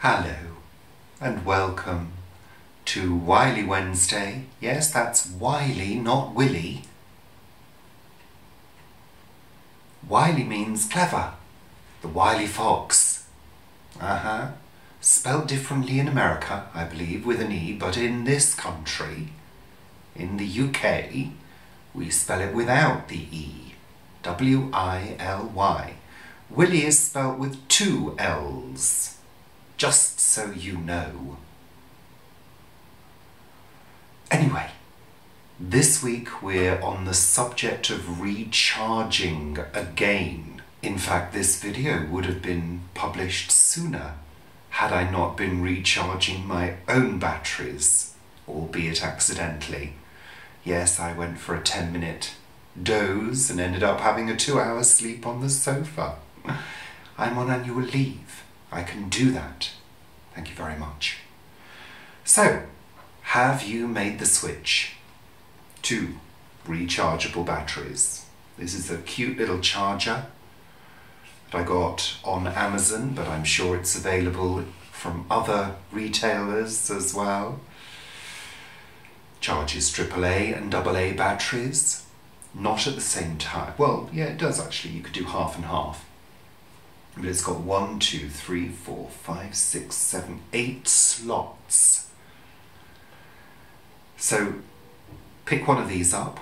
Hello and welcome to Wily Wednesday. Yes, that's Wily, not Willy. Wily means clever. The wily fox. Uh-huh. Spelt differently in America, I believe, with an E, but in this country, in the UK, we spell it without the E. W-I-L-Y. Willy is spelt with two L's. Just so you know. Anyway, this week we're on the subject of recharging again. In fact, this video would have been published sooner had I not been recharging my own batteries, albeit accidentally. Yes, I went for a 10 minute doze and ended up having a two hour sleep on the sofa. I'm on annual leave. I can do that. Thank you very much. So, have you made the switch to rechargeable batteries? This is a cute little charger that I got on Amazon, but I'm sure it's available from other retailers as well. Charges AAA and AA batteries, not at the same time. Well, yeah, it does actually. You could do half and half. But it's got one, two, three, four, five, six, seven, eight slots. So pick one of these up,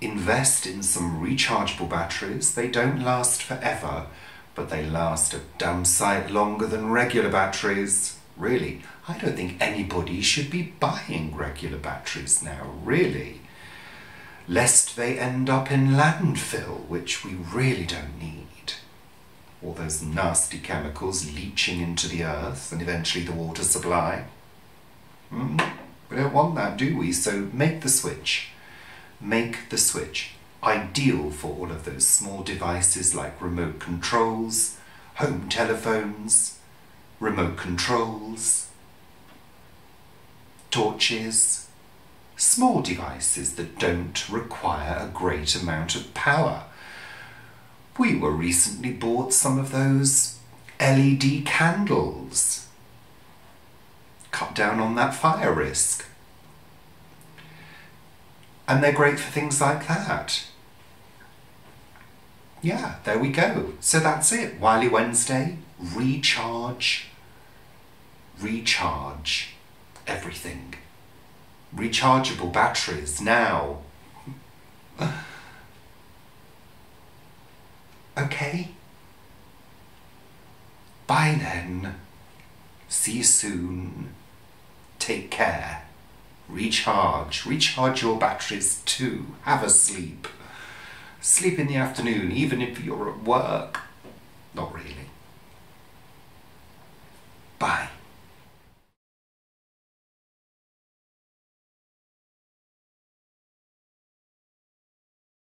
invest in some rechargeable batteries. They don't last forever, but they last a damn sight longer than regular batteries. Really, I don't think anybody should be buying regular batteries now, really. Lest they end up in landfill, which we really don't need all those nasty chemicals leaching into the earth and eventually the water supply. Mm, we don't want that, do we? So make the switch. Make the switch. Ideal for all of those small devices like remote controls, home telephones, remote controls, torches, small devices that don't require a great amount of power. We were recently bought some of those LED candles. Cut down on that fire risk. And they're great for things like that. Yeah, there we go. So that's it. Wily Wednesday, recharge, recharge everything. Rechargeable batteries now. Okay? Bye then. See you soon. Take care. Recharge. Recharge your batteries too. Have a sleep. Sleep in the afternoon, even if you're at work. Not really. Bye.